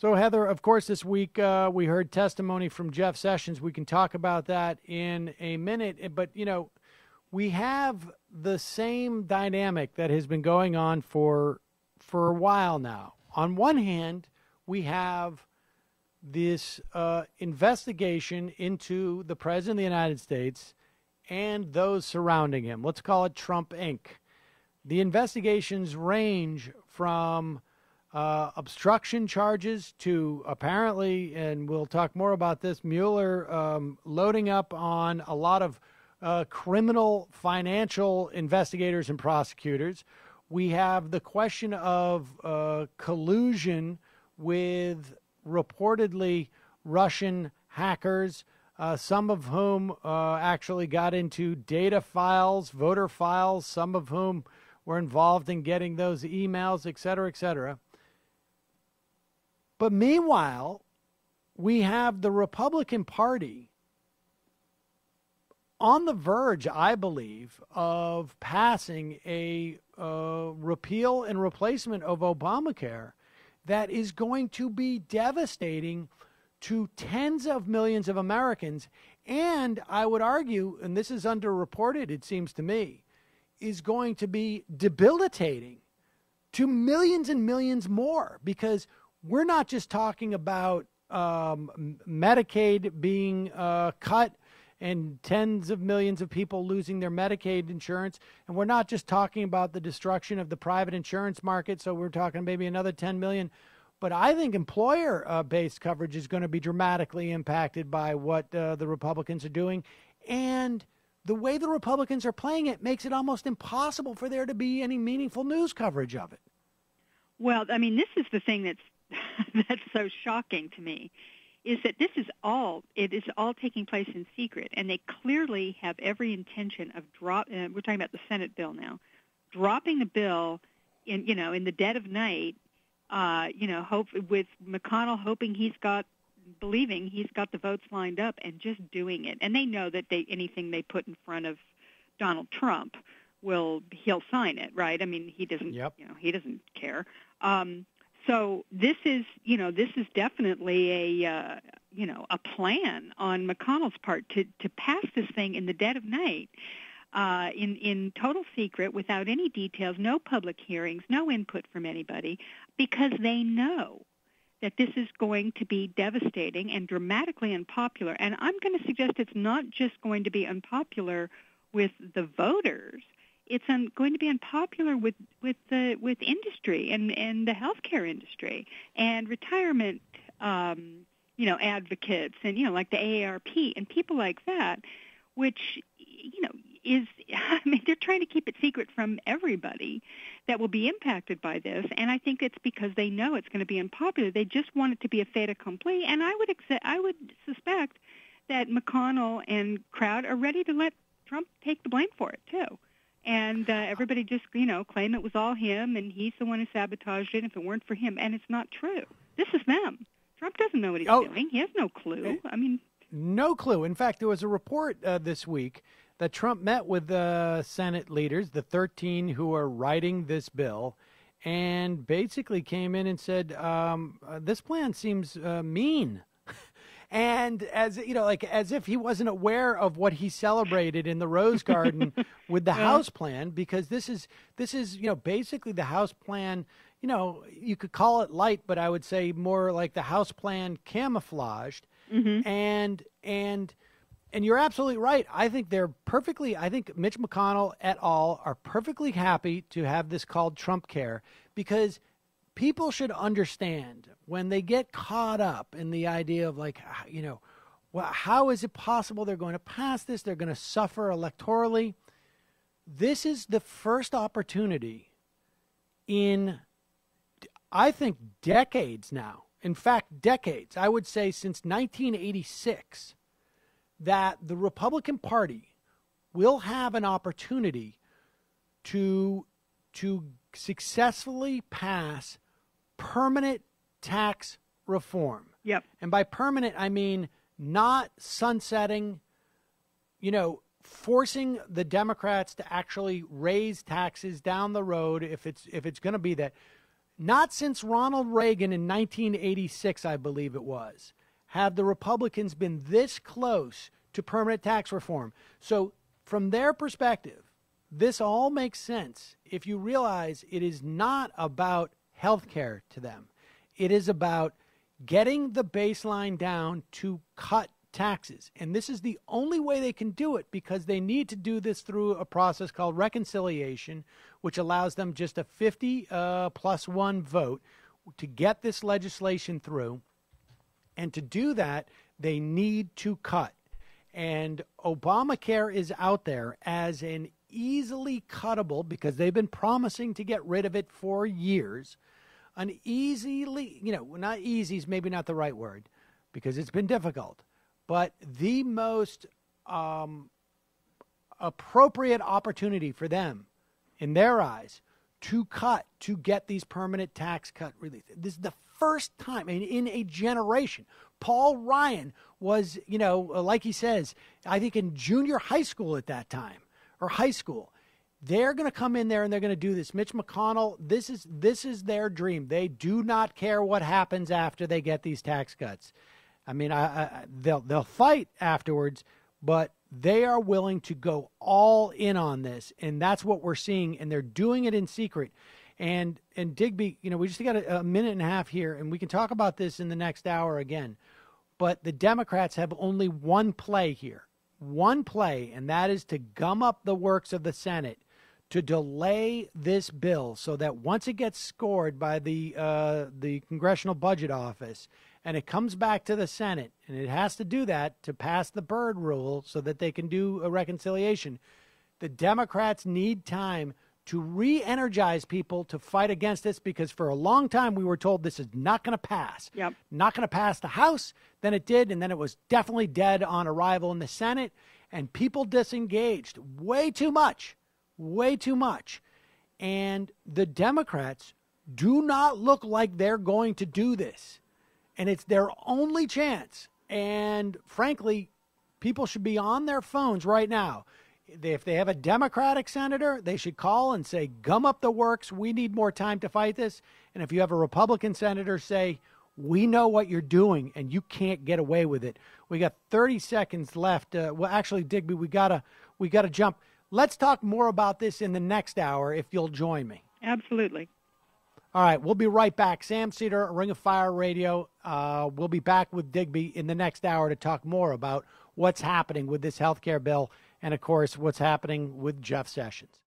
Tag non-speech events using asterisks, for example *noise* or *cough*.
So, Heather, of course, this week uh, we heard testimony from Jeff Sessions. We can talk about that in a minute. But, you know, we have the same dynamic that has been going on for for a while now. On one hand, we have this uh, investigation into the President of the United States and those surrounding him. Let's call it Trump Inc. The investigations range from uh, obstruction charges to apparently, and we'll talk more about this, Mueller um, loading up on a lot of uh, criminal financial investigators and prosecutors. We have the question of uh, collusion with reportedly Russian hackers, uh, some of whom uh, actually got into data files, voter files, some of whom were involved in getting those emails, et cetera, et cetera. But meanwhile, we have the Republican Party on the verge, I believe, of passing a uh, repeal and replacement of Obamacare that is going to be devastating to tens of millions of Americans. And I would argue, and this is underreported, it seems to me, is going to be debilitating to millions and millions more because we're not just talking about um, Medicaid being uh, cut and tens of millions of people losing their Medicaid insurance. And we're not just talking about the destruction of the private insurance market. So we're talking maybe another 10 million. But I think employer uh, based coverage is going to be dramatically impacted by what uh, the Republicans are doing. And the way the Republicans are playing it makes it almost impossible for there to be any meaningful news coverage of it. Well, I mean, this is the thing that's *laughs* that's so shocking to me is that this is all it is all taking place in secret, and they clearly have every intention of drop. Uh, we're talking about the Senate bill now, dropping the bill in you know in the dead of night. Uh, you know, hope with McConnell hoping he's got believing he's got the votes lined up and just doing it. And they know that they anything they put in front of Donald Trump will he'll sign it, right? I mean, he doesn't yep. you know, he doesn't care. Um, so this is, you know, this is definitely a, uh, you know, a plan on McConnell's part to to pass this thing in the dead of night, uh, in in total secret, without any details, no public hearings, no input from anybody, because they know that this is going to be devastating and dramatically unpopular. And I'm going to suggest it's not just going to be unpopular with the voters it's un, going to be unpopular with with the with industry and and the healthcare industry and retirement um, you know advocates and you know like the AARP and people like that, which you know is *laughs* I mean they're trying to keep it secret from everybody that will be impacted by this, and I think it's because they know it's going to be unpopular. They just want it to be a fait accompli, and I would accept, I would suspect that McConnell and crowd are ready to let Trump take the blame for it too and uh, everybody just you know claim it was all him and he's the one who sabotaged it. If it weren't for him and it's not true. This is them. Trump doesn't know what he's oh, doing. He has no clue. I mean no clue. In fact there was a report uh, this week that trump met with the senate leaders the 13 who are writing this bill and basically came in and said um, uh, this plan seems uh, mean and as you know, like as if he wasn't aware of what he celebrated in the Rose Garden *laughs* with the yeah. house plan, because this is this is you know basically the house plan. You know, you could call it light, but I would say more like the house plan camouflaged, mm-hmm. and and and you're absolutely right. I think they're perfectly. I think Mitch McConnell et al. are perfectly happy to have this called Trump Care because people should understand when they get caught up in the idea of like you know well, how is it possible they're going to pass this? They're going to suffer electorally. This is the first opportunity in i think decades now. In fact decades. I would say since 1986 that the republican party will have an opportunity to to successfully pass permanent tax reform. Yep. And by permanent, I mean not sunsetting, you know, forcing the Democrats to actually raise taxes down the road if it's if it's going to be that not since Ronald Reagan in 1986, I believe it was, have the Republicans been this close to permanent tax reform. So, from their perspective, this all makes sense if you realize it is not about health care to them. It is about getting the baseline down to cut taxes. And this is the only way they can do it because they need to do this through a process called reconciliation, which allows them just a 50 uh, plus one vote to get this legislation through. And to do that, they need to cut. And Obamacare is out there as an easily cuttable, because they've been promising to get rid of it for years, an easily, you know, not easy is maybe not the right word because it's been difficult, but the most um, appropriate opportunity for them, in their eyes, to cut, to get these permanent tax cut relief. This is the first time in, in a generation. Paul Ryan was, you know, like he says, I think in junior high school at that time or high school. They're going to come in there and they're going to do this. Mitch McConnell, this is this is their dream. They do not care what happens after they get these tax cuts. I mean, I, I, they'll they'll fight afterwards, but they are willing to go all in on this, and that's what we're seeing. And they're doing it in secret. And and Digby, you know, we just got a, a minute and a half here, and we can talk about this in the next hour again. But the Democrats have only one play here one play, and that is to gum up the works of the Senate to delay this bill so that once it gets scored by the uh, the Congressional Budget Office and it comes back to the Senate, and it has to do that to pass the Byrd rule so that they can do a reconciliation. The Democrats need time to re energize people to fight against this because for a long time we were told this is not going to pass. Yep. Not going to pass the House. Then it did, and then it was definitely dead on arrival in the Senate. And people disengaged way too much, way too much. And the Democrats do not look like they're going to do this. And it's their only chance. And frankly, people should be on their phones right now if they have a Democratic senator, they should call and say, gum up the works. We need more time to fight this. And if you have a Republican senator, say, we know what you're doing and you can't get away with it. We got 30 seconds left. Uh, well, actually, Digby, we gotta we gotta jump. Let's talk more about this in the next hour if you'll join me. Absolutely. All right, we'll be right back. Sam Seder, Ring of Fire Radio. Uh, we'll be back with Digby in the next hour to talk more about what's happening with this health care bill and, of course, what's happening with Jeff Sessions.